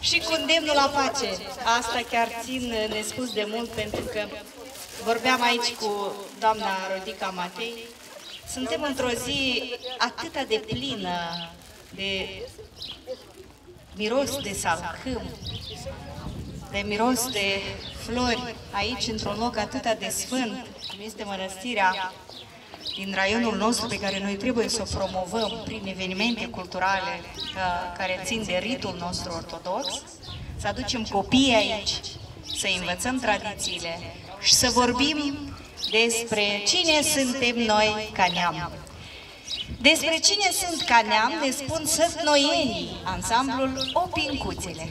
și cu îndemnul la pace. Asta chiar țin nespus de mult pentru că vorbeam aici cu doamna Rodica Matei. Suntem într-o zi atât de plină de miros de salcâm, de miros de flori aici, într-un loc atât de sfânt, cum este mănăstirea din raionul nostru pe care noi trebuie să o promovăm prin evenimente culturale care țin de ritul nostru ortodox, să aducem copiii aici, să învățăm tradițiile și să vorbim despre cine suntem noi ca neam. Despre cine sunt ca neam ne spun sătnoienii, ansamblul Opincuțele.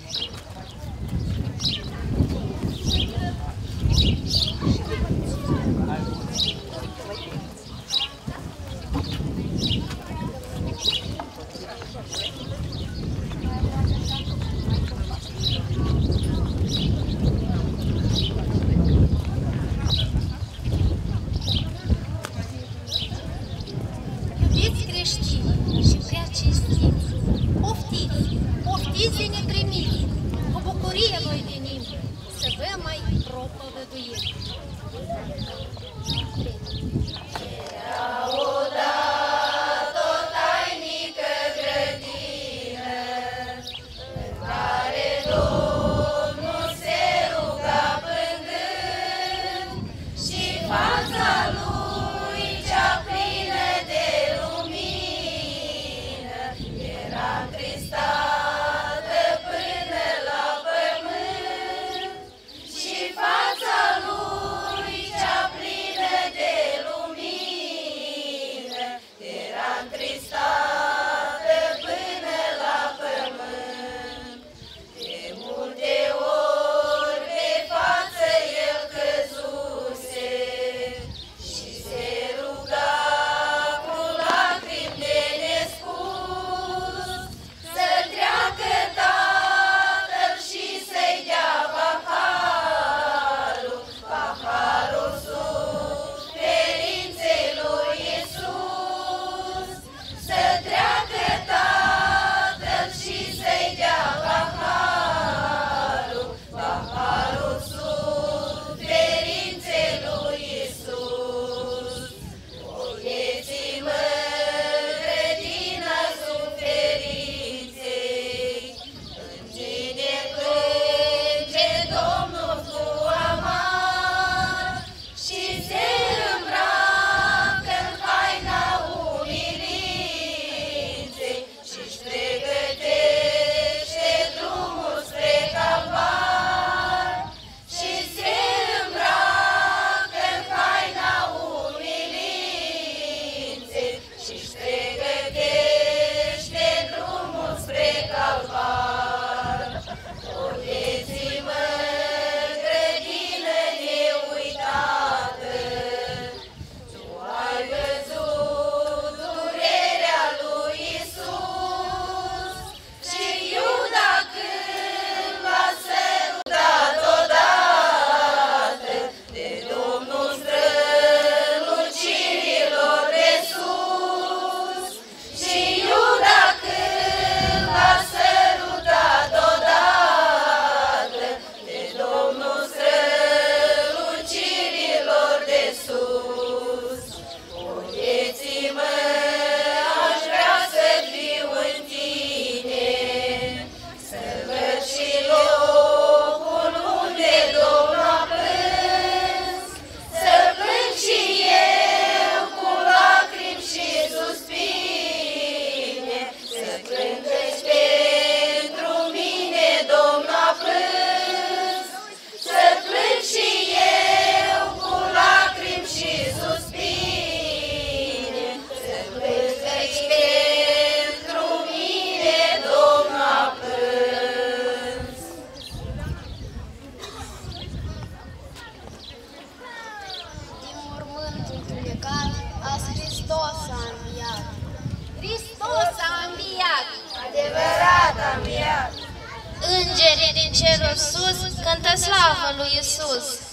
Ідзі не приміг, обокоріє війні, себе май проповедує. Din cerul sus cântă slavă lui Isus.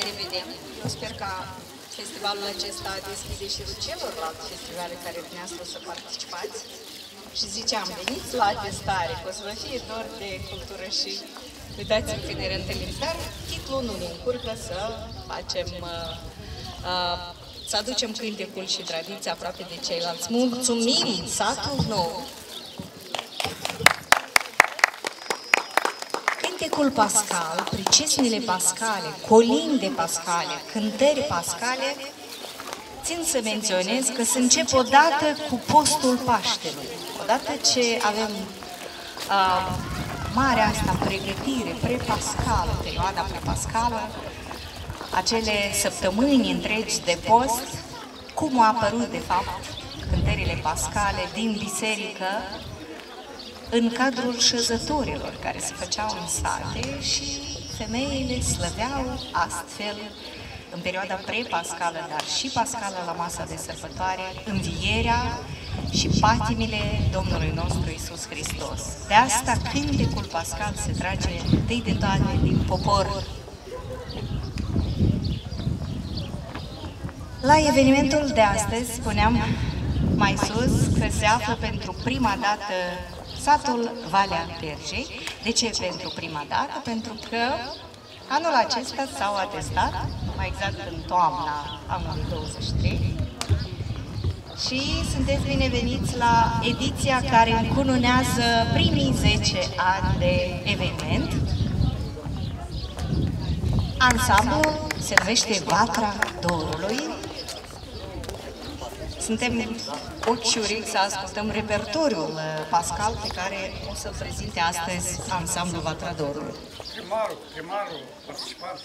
Ne revedem. Eu sper ca festivalul acesta deschide și celorlalte festivale care dumneavoastră să participați. Și ziceam, veniți la atestare, că o să vă fie dor de cultură și uitați-vă că ne reîntâlnim. Dar titlul nu ne încurcă să facem, uh, uh, să aducem cântecul și tradiția aproape de ceilalți. Mulțumim, satul nou! Cântecul pascal, pricesnile pascale, colinde pascale, cântări pascale, țin să menționez că se încep odată cu postul Paștelui. Odată ce avem uh, marea asta pregătire pre-pascală, perioada pre-pascală, acele săptămâni întregi de post, cum au apărut, de fapt, cântările pascale din biserică, în cadrul șezătorilor care se făceau în sate și femeile slăveau astfel în perioada pre-pascală, dar și pascală la masa de sărbătoare, învierea și patimile Domnului nostru Isus Hristos. De asta cântecul pascal se trage întâi de toate din popor. La evenimentul de astăzi, spuneam mai sus, că se află pentru prima dată satul Valea Perjei. De ce pentru prima dată? Pentru că anul acesta s-au atestat, mai exact în toamna anului 23, și sunteți bineveniți la ediția care încununează primii 10 ani de eveniment. Ansamblu se numește Vatra Dorului, suntem ochiuri să ascultăm repertoriul uh, Pascal pe care o să prezinte astăzi ansamblul Vatradorului. Primarul, primarul, participat.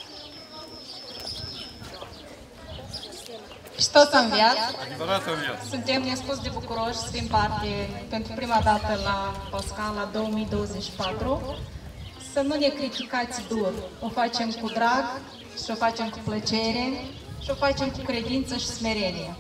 Hristos a înviat. Adevărat înviat. Suntem nespus de bucuroși să fim parte pentru prima dată la Pascal la 2024. Să nu ne criticați dur. O facem cu drag și o facem cu plăcere și o facem cu credință și smerenie.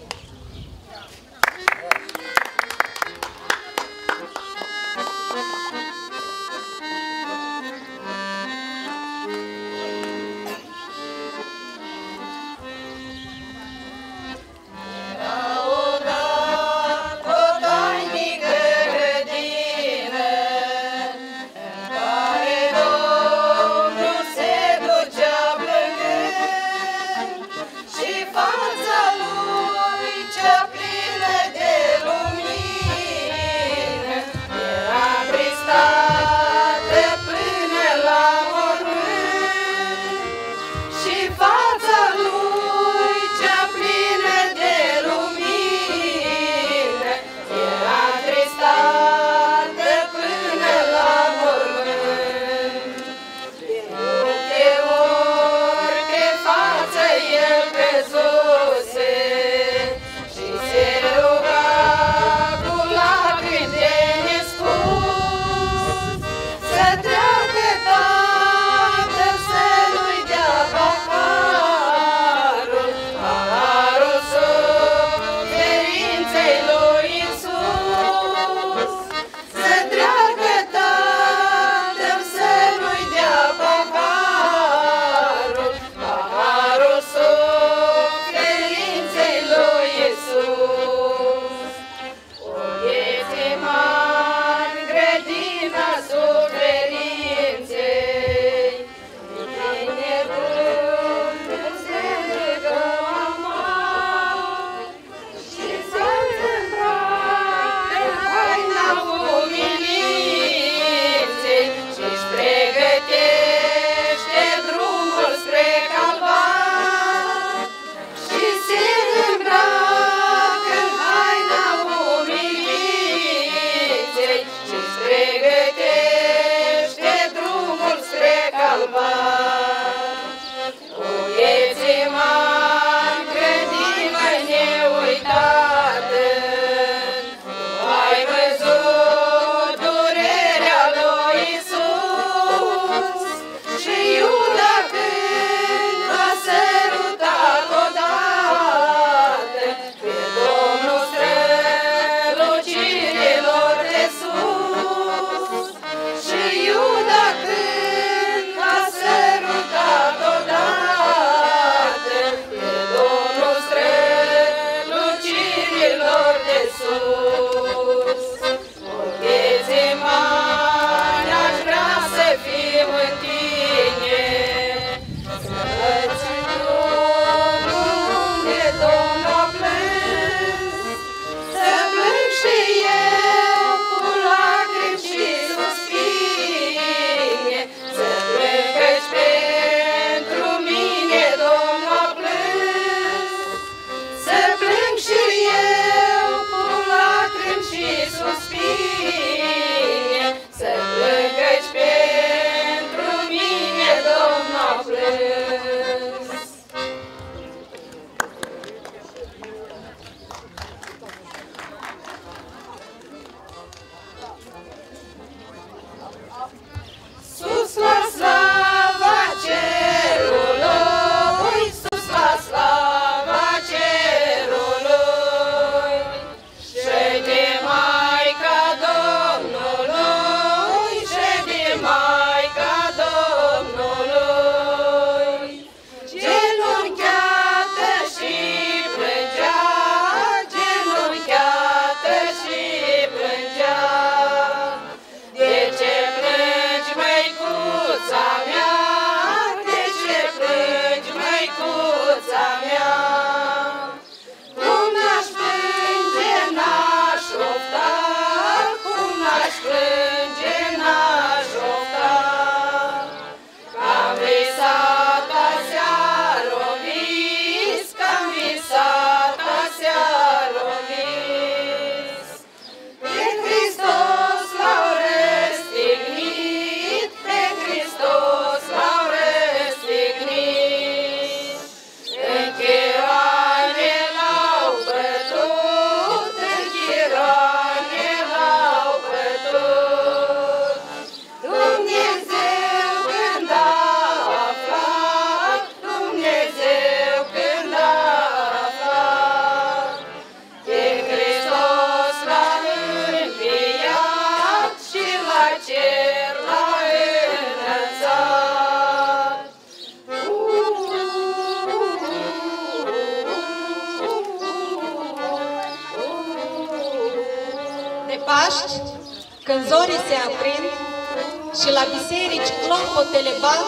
Biserici clopotele bat,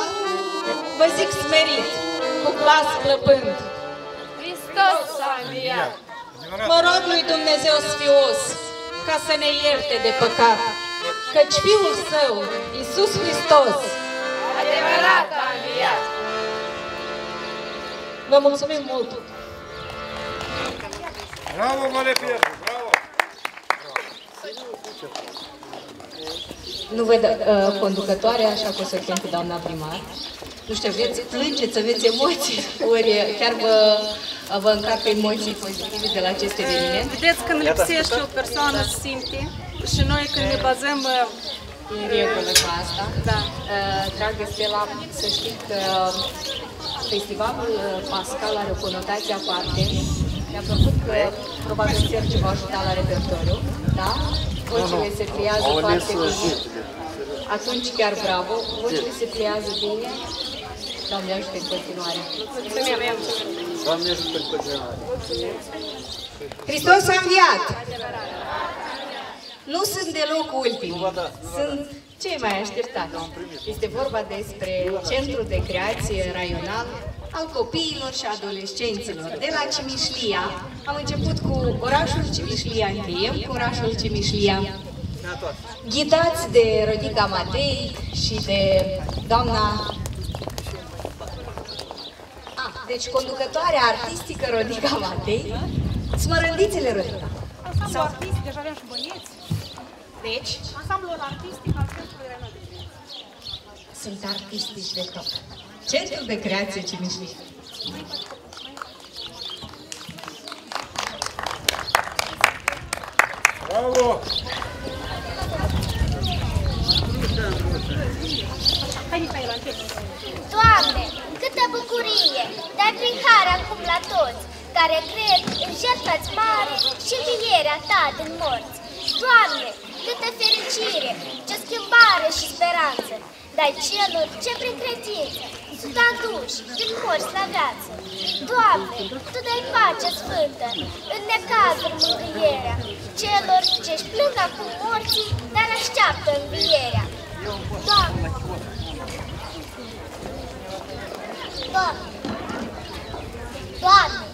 vă zic smerit, cu glas clăpând. Hristos a înviat! Mă rog lui Dumnezeu sfios ca să ne ierte de păcat, căci Fiul Său, Iisus Hristos, Adevărat a înviat! vă mulțumim mult! Bravo, Mare Pietru, bravo! Nu văd uh, conducătoarea, așa că o să chem pe doamna primar. Nu știu, vreți, plângeți, aveți emoții, ori chiar vă, vă încarcă emoții pozitive de la acest eveniment? Vedeți, când lipsește o persoană simte și noi când ne bazăm În regulă cu asta. Da. Uh, Dragă Stella, să știți că festivalul uh, Pascal are o conotație aparte. Mi-a plăcut că probabil Sergiu va ajuta la repertoriu, da? Vocile se pliază foarte bine. Atunci chiar bravo, vocile se pliază bine. Doamne ajută în continuare. Doamne ajută în continuare. Hristos a înviat! Nu sunt deloc ultimii, sunt cei mai așteptați. Este vorba despre Centrul de Creație Raional al copiilor și adolescenților de la Cimișlia. Am început cu orașul Cimișlia, încheiem cu orașul Cimișlia. Ghidați de Rodica Matei și de doamna Ah, deci conducătoarea artistică Rodica Matei, smărândițele Rodica. Ansamblu artistic, deja avem și băieți. Deci, Ansamblul artistic al Centrului Renal. sunt artistici de tot. Centrul de Creație Cimișlia. Bravo! Hai, Mihaela, încep. Doamne, câtă bucurie! Dar prin har acum la toți, care cred în jertfa-ți mare și învierea ta din morți. Doamne, câtă fericire, ce schimbare și speranță, dar celor ce prin credință sunt aduși din morți la viață. Doamne, Tu dai pace sfântă, în necazuri mângâierea, celor ce-și plâng acum morții, dar așteaptă învierea. Doamne, Doamne, Doamne,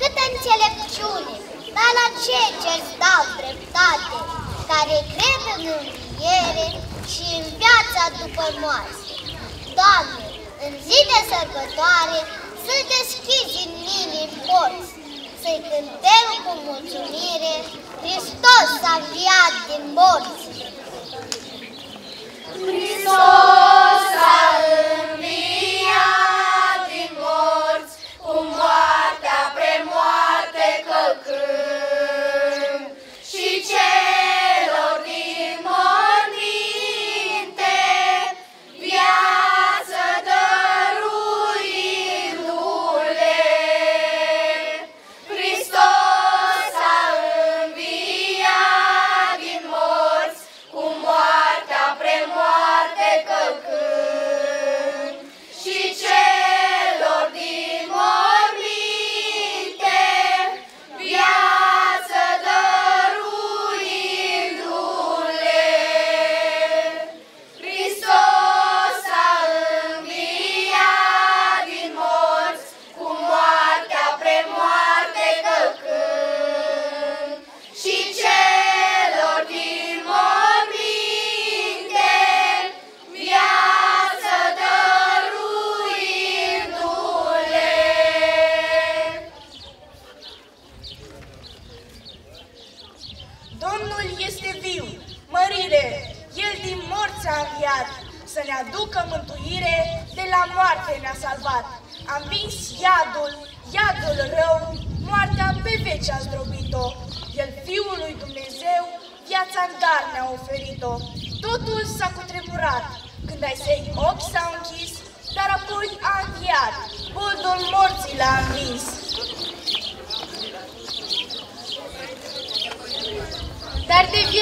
câtă înțelepciune, dar la cei ce-ți dau dreptate, care cred în înviere și în viața după moarte. Doamne, în zi de sărbătoare, să deschizi în inimi porți, să-i cântăm cu mulțumire, Hristos a înviat din morți. Hristos a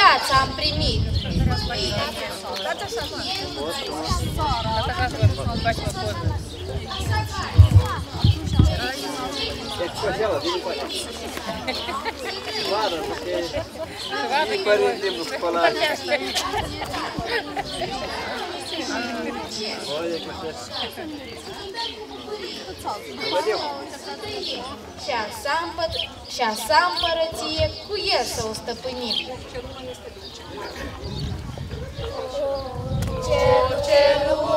viață am primit. Vada, que... Vada, que... Și așa împărăție cu el să o stăpânim. Ce, ce lume!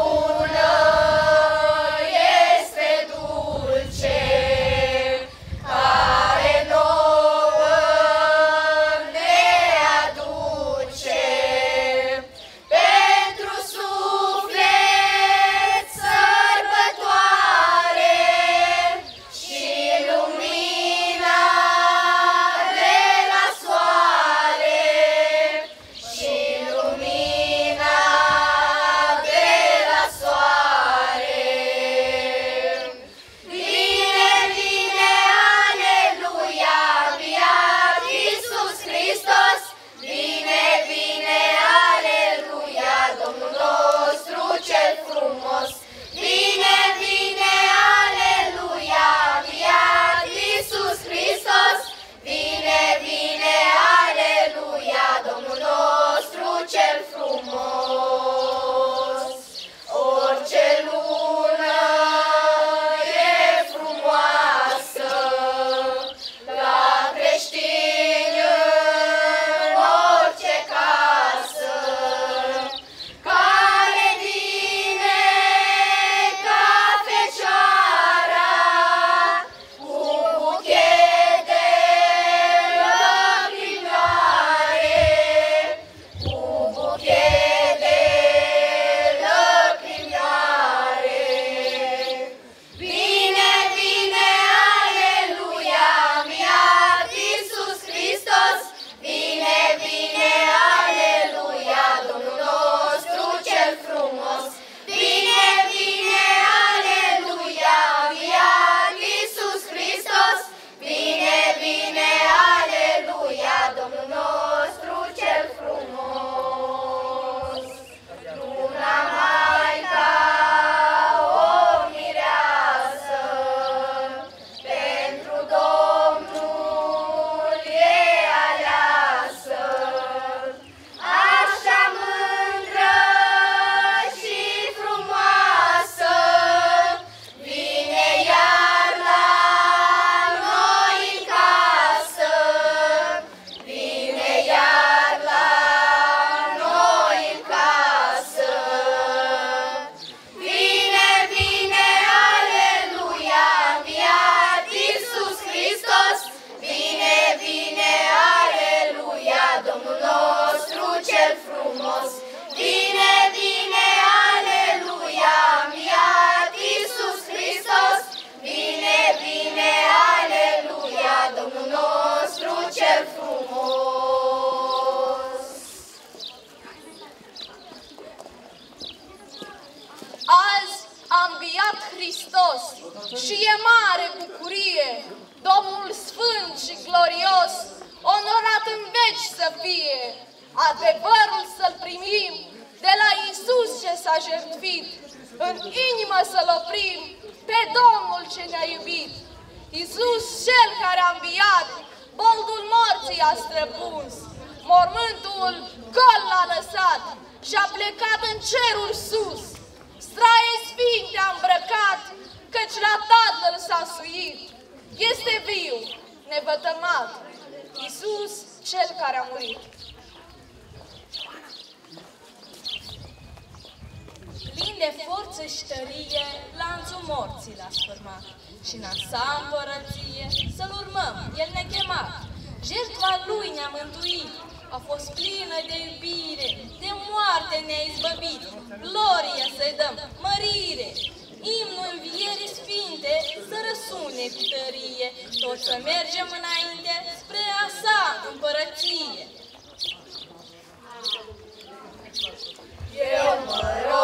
unei tărie, tot să mergem înainte spre a sa împărăție. Eu mă rog.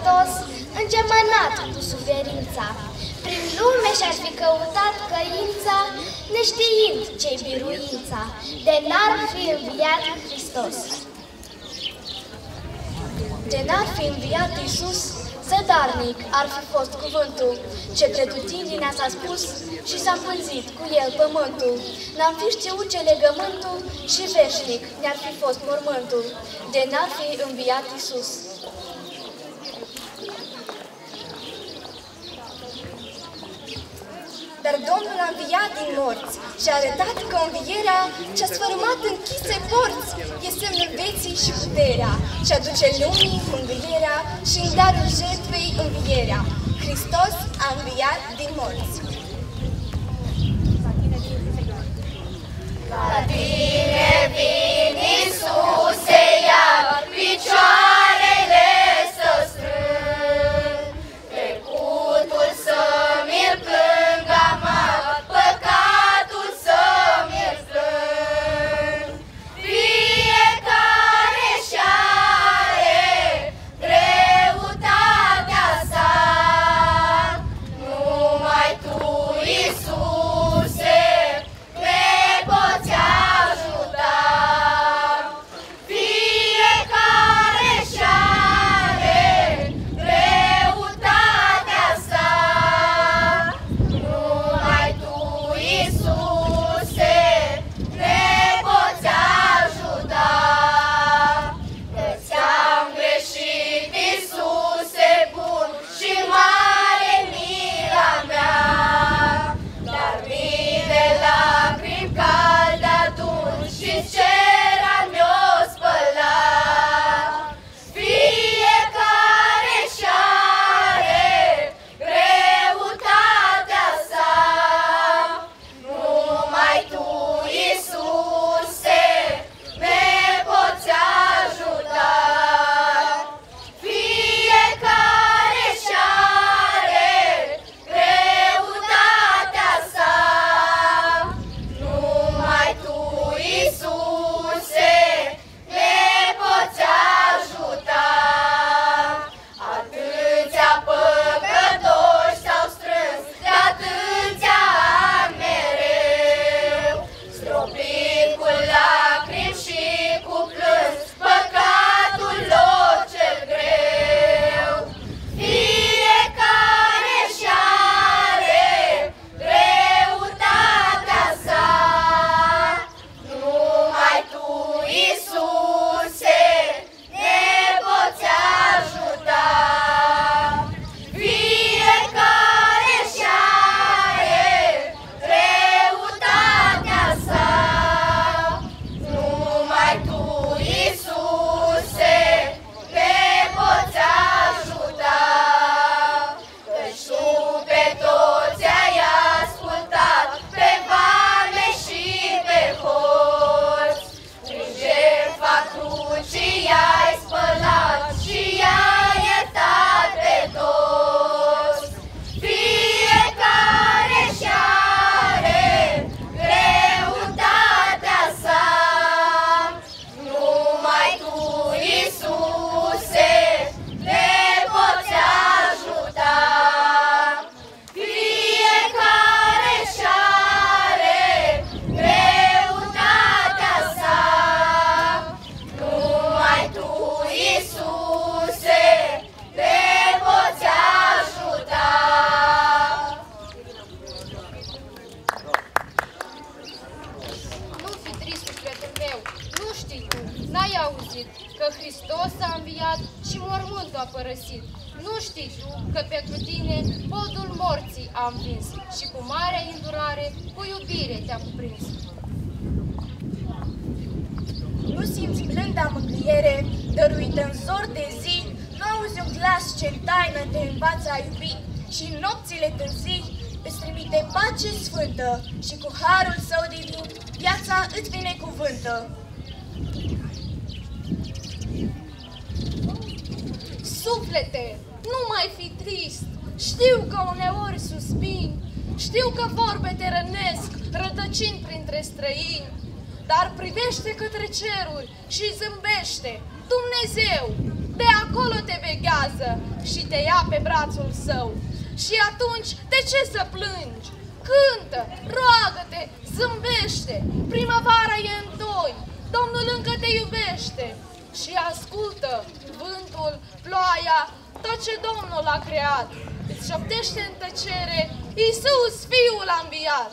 păcătos, îngemănat cu suferința. Prin lume și-aș fi căutat căința, neștiind ce-i biruința, de n-ar fi înviat Hristos. De n-ar fi înviat Iisus, Zădarnic ar fi fost cuvântul, ce pretutinea s-a spus și s-a împânzit cu el pământul. N-am fi știut ce legământul și veșnic ne-ar fi fost mormântul, de n-ar fi înviat Iisus. dar Domnul a înviat din morți și a arătat că învierea ce-a sfărâmat închise porți e semnul vieții și puterea și aduce lumii mângâierea și în darul jertfei învierea. Hristos a înviat din morți. La tine vin Iisuse, ia picioare dar privește către ceruri și zâmbește. Dumnezeu de acolo te veghează și te ia pe brațul său. Și atunci de ce să plângi? Cântă, roagă-te, zâmbește, primăvara e în doi, Domnul încă te iubește. Și ascultă vântul, ploaia, tot ce Domnul a creat. Îți șoptește în tăcere, Iisus, Fiul a înviat.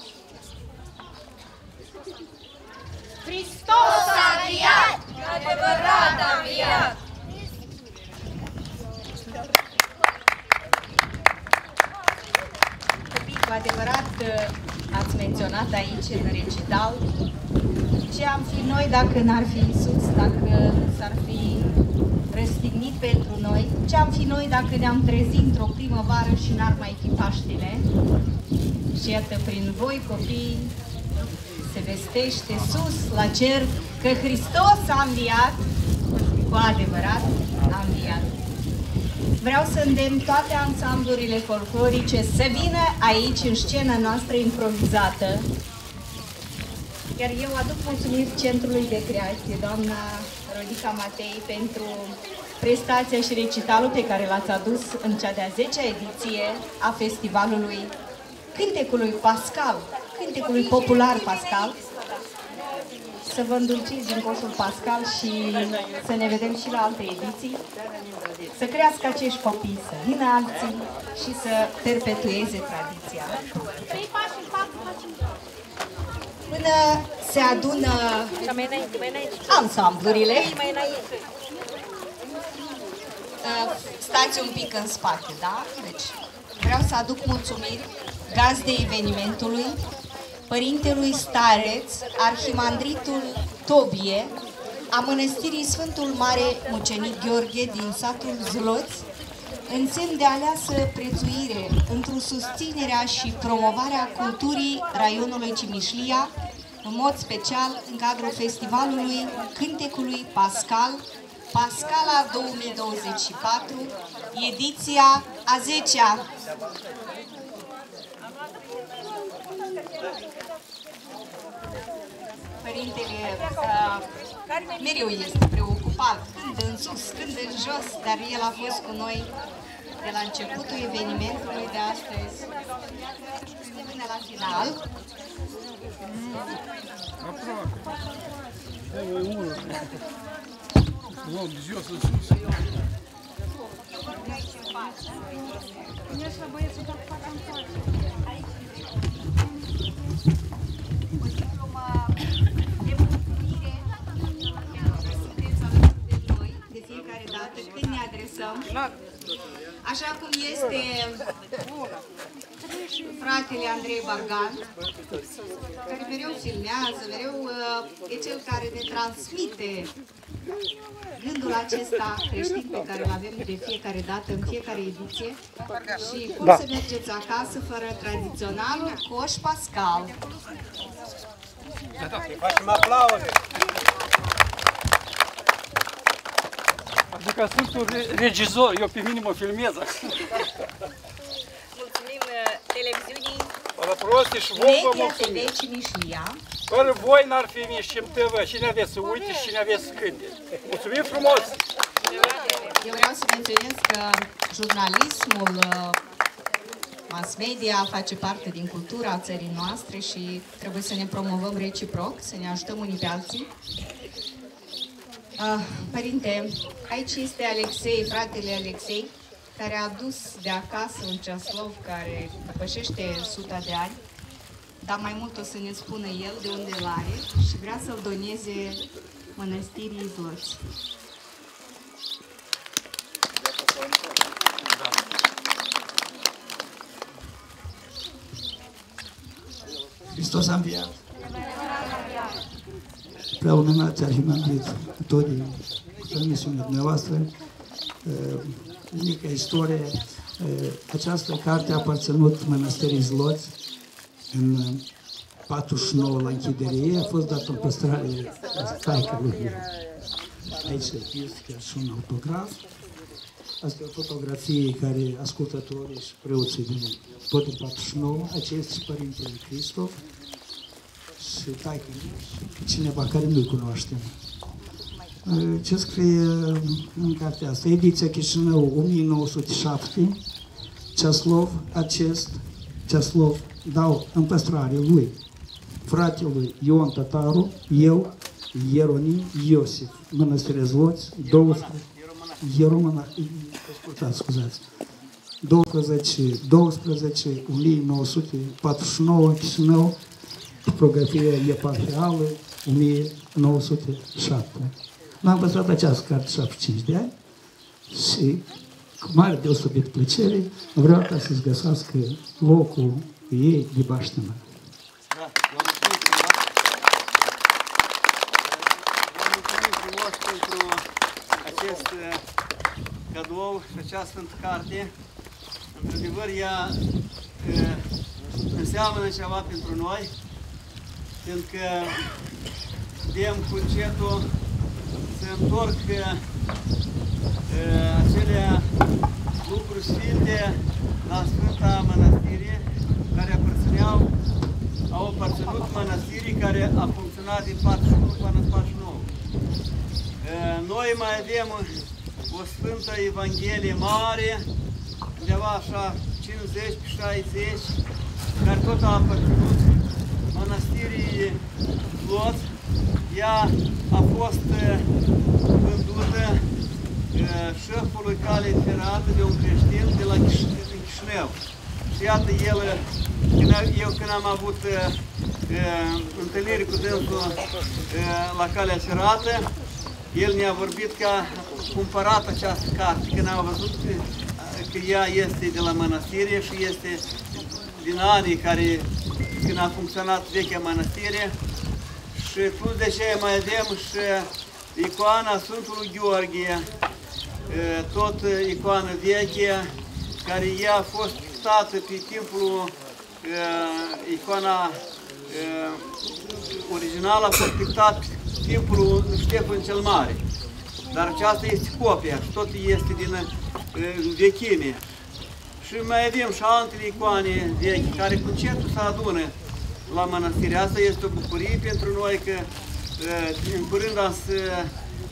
Hristos a înviat! Adevărat a înviat! Copii, cu adevărat ați menționat aici în recital ce am fi noi dacă n-ar fi Isus, dacă s-ar fi răstignit pentru noi, ce am fi noi dacă ne-am trezit într-o primăvară și n-ar mai fi Paștile. Și iată, prin voi, copii, se vestește sus la cer că Hristos a înviat, cu adevărat a înviat. Vreau să îndemn toate ansamblurile folclorice să vină aici, în scena noastră improvizată, iar eu aduc mulțumiri Centrului de Creație, doamna Rodica Matei, pentru prestația și recitalul pe care l-ați adus în cea de-a 10-a ediție a festivalului Cântecului Pascal, Cântecului Popular Pascal. Să vă îndulciți din coșul Pascal și să ne vedem și la alte ediții. Să crească acești copii, să vină alții și să perpetueze tradiția. Până se adună ansamblurile, uh, stați un pic în spate, da? Deci, vreau să aduc mulțumiri gazdei evenimentului, părintelui stareț, arhimandritul Tobie, a mănăstirii Sfântul Mare Mucenic Gheorghe din satul Zloț, în semn de aleasă prețuire într-o susținerea și promovarea culturii raionului Cimișlia, în mod special în cadrul festivalului Cântecului Pascal, Pascala 2024, ediția a 10-a. Părintele uh, mereu este preocupat, când în sus, când în jos, dar el a fost cu noi de la începutul evenimentului de astăzi până la final. Loc jos în sus. de fiecare dată când ne adresăm. Așa cum este fratele Andrei Bargan, care mereu filmează, mereu uh, e cel care ne transmite gândul acesta creștin pe care îl avem de fiecare dată, în fiecare ediție. Și cum Da. să mergeți acasă fără tradiționalul coș pascal. Facem aplauze. Adică sunt un re- regizor, eu pe minim o filmez. Mulțumim uh, televiziunii Vă proste și vouă vă Media mulțumim. TV Cimișlia. Fără voi n-ar fi Mișcim TV. Cine aveți să uite și cine aveți să cânte. Mulțumim frumos! Eu vreau să menționez că jurnalismul, uh, mass media face parte din cultura țării noastre și trebuie să ne promovăm reciproc, să ne ajutăm unii pe alții. Uh, Părinte, aici este Alexei, fratele Alexei, care a adus de acasă un ceaslov care depășește suta de ani, dar mai mult o să ne spună el de unde îl are și vrea să-l doneze mănăstirii Izloți. Hristos a înviat. Prea ununați arhimandrit Todii, permisiunea dumneavoastră, uh, mică istorie. Uh, Această carte a aparținut mănăstirii Zloți în uh, 49 la închidere ei, a fost dată în păstrare taică lui. Aici este chiar și un autograf. Asta e o fotografie care ascultătorii și preoții din tot în 49, acest și Părintele Cristof și taică și cineva care nu-l cunoaștem. Uh, Ce scrie în cartea asta? Ediția Chișinău 1907, Ceaslov, acest Ceaslov dau în păstrare lui fratelui Ion Tataru, eu, Ieronim Iosif, Mănăstirea Zloți, 12, Ieromana, ascultați, scuzați, 12, 12, 1949, Chișinău, tipografia eparhială, 1907. L-am păstrat această carte 75 de ani și cu mare deosebit plăcere vreau ca să-ți găsească locul ei de baștină. Da, vă mulțumim frumos. Vă mulțumim frumos pentru acest uh, cadou și această carte. Într-adevăr, ea uh, înseamnă ceva pentru noi, fiindcă vedem cu încetul se întorc uh, acele lucruri sfinte la Sfânta Mănăstire, care aparțineau au aparținut mănăstirii care a funcționat din 41 până în 49. Eh, Noi mai avem o Sfântă Evanghelie mare, undeva așa 50-60, care tot a aparținut mănăstirii Lot. Ea a fost eh, vândută eh, șefului cale ferată de un creștin de la Chiș- din Chișinău. Și iată, el, când a- eu când am avut uh, uh, întâlniri cu dânsul uh, la calea ferată, el ne-a vorbit că a cumpărat această carte, când a văzut că, că ea este de la mănăstire și este din anii care, când a funcționat vechea mănăstire. Și plus de ce mai avem și icoana Sfântului Gheorghe, uh, tot uh, icoană veche, care ea a fost pictată pe timpul uh, icoana uh, originală a fost pictată pe timpul Ștefan cel Mare. Dar aceasta este copia și tot este din uh, vechime. Și mai avem și altele icoane vechi care cu încetul se adună la mănăstirea asta. Este o bucurie pentru noi că uh, în curând am să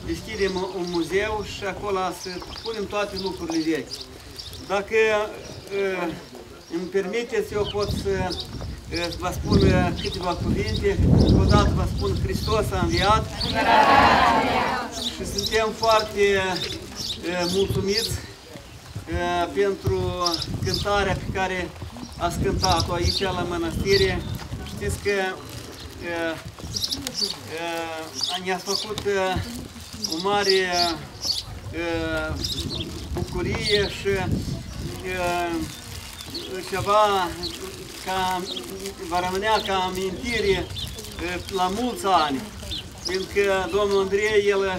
deschidem un muzeu și acolo să punem toate lucrurile vechi. Dacă uh, îmi permiteți, eu pot să uh, vă spun uh, câteva cuvinte. Încă o dată vă spun Hristos a înviat. Și suntem foarte uh, mulțumiți uh, pentru cântarea pe care ați cântat-o aici la mănăstire. Știți că uh, uh, ne-ați făcut uh, o mare uh, bucurie și uh, ceva ca, va rămânea ca amintire uh, la mulți ani. Fiindcă domnul Andrei, el uh,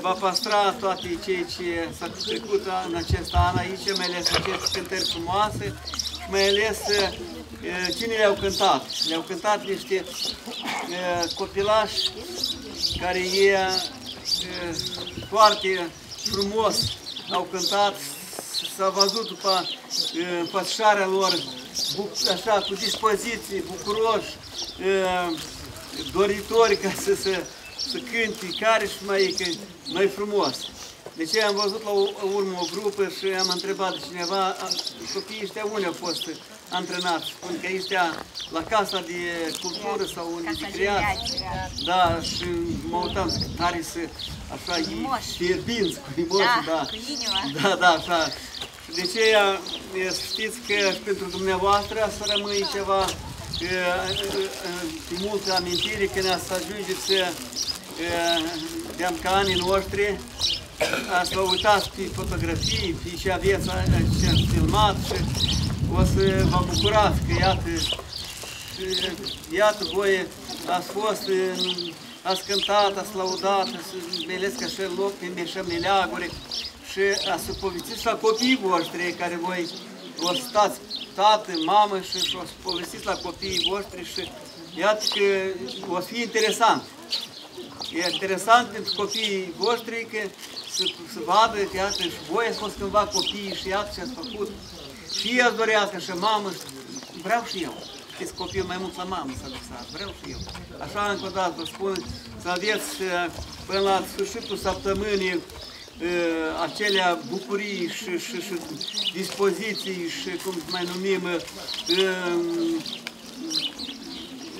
va păstra toate ceea ce s-a trecut în acest an aici, mai ales aceste cântări frumoase și mai ales uh, cine le-au cântat. Le-au cântat niște uh, copilași care e uh, foarte frumos au cântat, s-a văzut după uh, înfățișarea lor, buc- așa, cu dispoziții, bucuroși, uh, doritori ca să, să, să cânte, care și mai, că, mai frumos. Deci am văzut la o- urmă o grupă și am întrebat de cineva, a, copiii ăștia unde au fost antrenați? Spun că ăștia la Casa de Cultură sau unde de creați. Da, și mă uitam că tare să, așa, e fierbinți, cu emoții, da. cu inima. Da, da, așa. Și de aceea e, să știți că și pentru dumneavoastră să rămâi ceva e, e, e, de multe amintiri când ați ajungeți e, de ca anii noștri, ați vă uitați pe fotografii, pe ce aveți ce ați filmat și o să vă bucurați că iată, și, iată voi ați fost, în- ați cântat, ați laudat, ați- mai ales că așa loc pe meșăm meleaguri și ați povestiți la copiii voștri care voi o să stați tată, mamă și, și o să povestiți la copiii voștri și iată că o să fie interesant. E interesant pentru copiii voștri că să, să vadă că iată și voi ați fost cândva copii și iată ce ați făcut. Și ei ați dorească și mamă, vreau și eu. Știți, copil mai mult la mamă s-a lăsat, vreau și eu. Așa încă o dată vă spun să aveți uh, până la sfârșitul săptămânii acelea bucurii și, și, și dispoziții și cum mai numim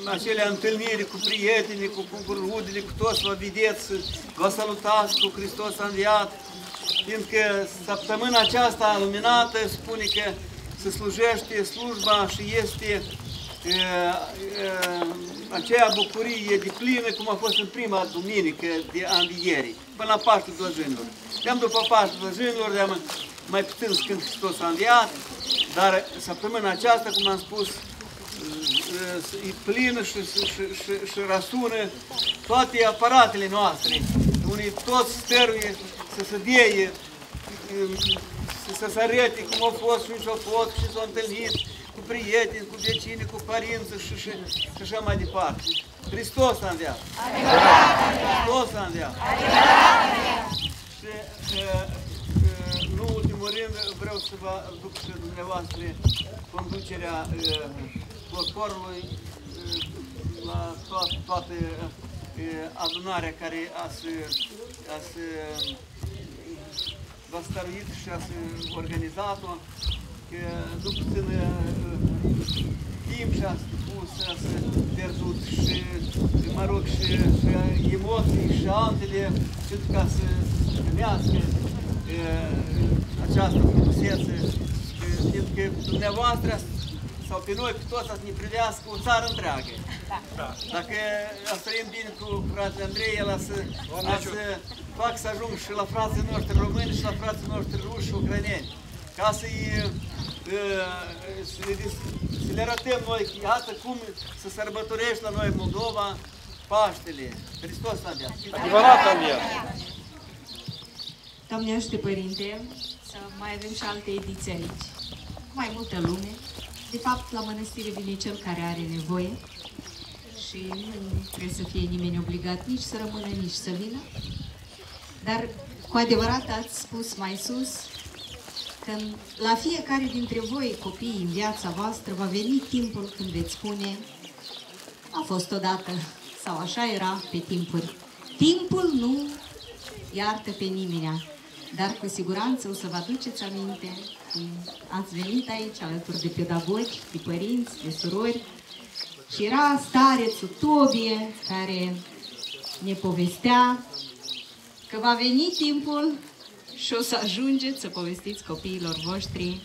acelea întâlniri cu prietenii, cu, cu rudele, cu toți vă vedeți, vă salutați cu Hristos a înviat, fiindcă săptămâna aceasta luminată spune că se slujește slujba și este e, e, aceea bucurie de plină cum a fost în prima duminică de învierii, până la Paștul Blăjânilor. De-am după Paștul Blăjânilor, de mai puțin când Hristos a înviat, dar săptămâna aceasta, cum am spus, e plină și, și, și, și răsună toate aparatele noastre. Unii toți stăruie să se deie, să se arete cum a fost și ce a fost și s-a întâlnit cu prieteni, cu vecini, cu părinți și, și, și așa mai departe. Hristos a înviat! Hristos a înviat! Și, nu ultimul rând, vreau să vă duc și dumneavoastră conducerea poporului la toată, toată adunarea care a să, a să v-a stăruit și a să organizat-o, că nu puțin timp și a spus, a să pierdut și, mă rog, și, și emoții și altele, pentru ca să primească această frumusețe, fiindcă dumneavoastră sau pe noi, pe toți, să ne privească o țară întreagă. Da. Dacă trăim bine cu fratele Andrei, el a să, a să fac să ajung și la frații noștri români și la frații noștri ruși și ucraineni. Ca să-i să, să le arătăm noi, iată cum să sărbătorești la noi Moldova Paștele. Hristos a înviat. Adevărat a înviat. Doamne ajută, Părinte, să mai avem și alte ediții aici. Mai multă lume, de fapt, la mănăstire vine cel care are nevoie și nu trebuie să fie nimeni obligat nici să rămână, nici să vină. Dar cu adevărat ați spus mai sus că la fiecare dintre voi, copiii, în viața voastră, va veni timpul când veți spune a fost odată sau așa era pe timpuri. Timpul nu iartă pe nimeni, dar cu siguranță o să vă aduceți aminte ați venit aici alături de pedagogi, de părinți, de surori și era starețul Tobie care ne povestea că va veni timpul și o să ajungeți să povestiți copiilor voștri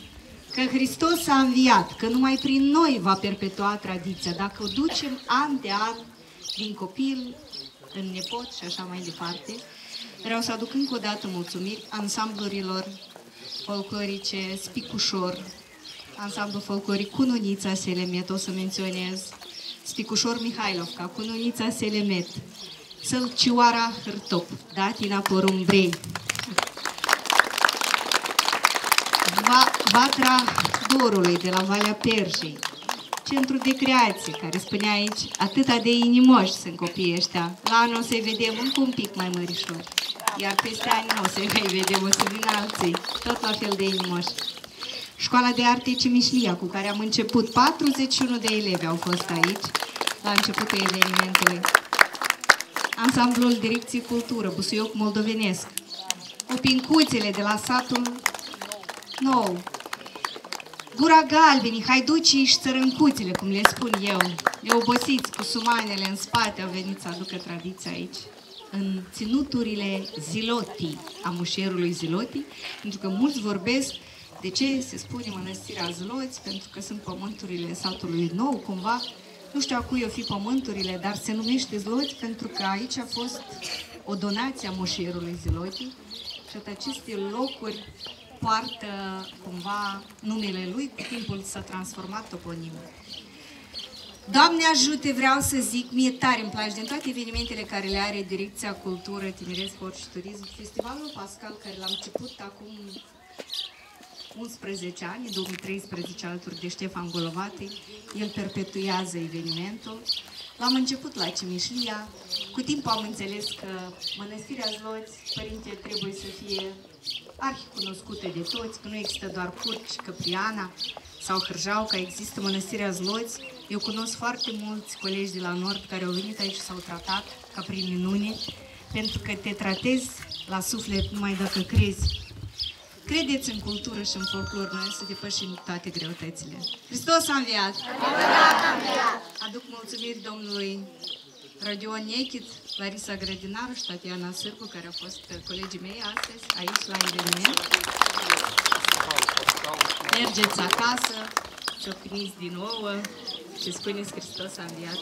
că Hristos a înviat, că numai prin noi va perpetua tradiția, dacă o ducem an de an din copil în nepot și așa mai departe. Vreau să aduc încă o dată mulțumiri ansamblurilor folclorice Spicușor, ansamblu folcloric Cununița Selemet, o să menționez, Spicușor Mihailovca, Cununița Selemet, Sălcioara Hârtop, Datina Porumbrei, Va, Vatra Dorului de la Valea Perșei, Centru de Creație, care spunea aici, atâta de inimoși sunt copiii ăștia. La anul o să-i vedem încă un pic mai mărișori iar peste ani nu o să mai vedem, o să vină alții, tot la fel de inimoși. Școala de Arte Cimișlia, cu care am început, 41 de elevi au fost aici, la începutul evenimentului. Ansamblul Direcției Cultură, Busuioc Moldovenesc, Opincuțele de la satul Nou, Gura galbenii, haiducii și țărâncuțele, cum le spun eu, neobosiți cu sumanele în spate, au venit să aducă tradiția aici. În ținuturile Ziloti, a mușierului Ziloti, pentru că mulți vorbesc de ce se spune mănăstirea Zloți, pentru că sunt pământurile satului nou, cumva, nu știu a cui o fi pământurile, dar se numește Zloți pentru că aici a fost o donație a mușierului Ziloti. Și aceste locuri poartă cumva numele lui, cu timpul s-a transformat toponimul. Doamne ajute, vreau să zic, mie tare îmi place din toate evenimentele care le are Direcția Cultură, Tineret, Sport și Turism, Festivalul Pascal, care l-am început acum 11 ani, în 2013, alături de Ștefan Golovati, el perpetuează evenimentul. L-am început la Cimișlia, cu timpul am înțeles că Mănăstirea Zloți, părinte, trebuie să fie arhicunoscută de toți, că nu există doar Curci, Căpriana sau Hârjau, că există Mănăstirea Zloți, eu cunosc foarte mulți colegi de la Nord care au venit aici și s-au tratat ca prin minune. pentru că te tratezi la suflet numai dacă crezi. Credeți în cultură și în folclor, noi să depășim toate greutățile. Hristos a înviat! Aduc mulțumiri domnului Rodion Nechit, Larisa Grădinaru și Tatiana Sârbu, care au fost colegii mei astăzi, aici la eveniment. Mergeți acasă, ciocniți din ouă și spuneți Hristos a înviat.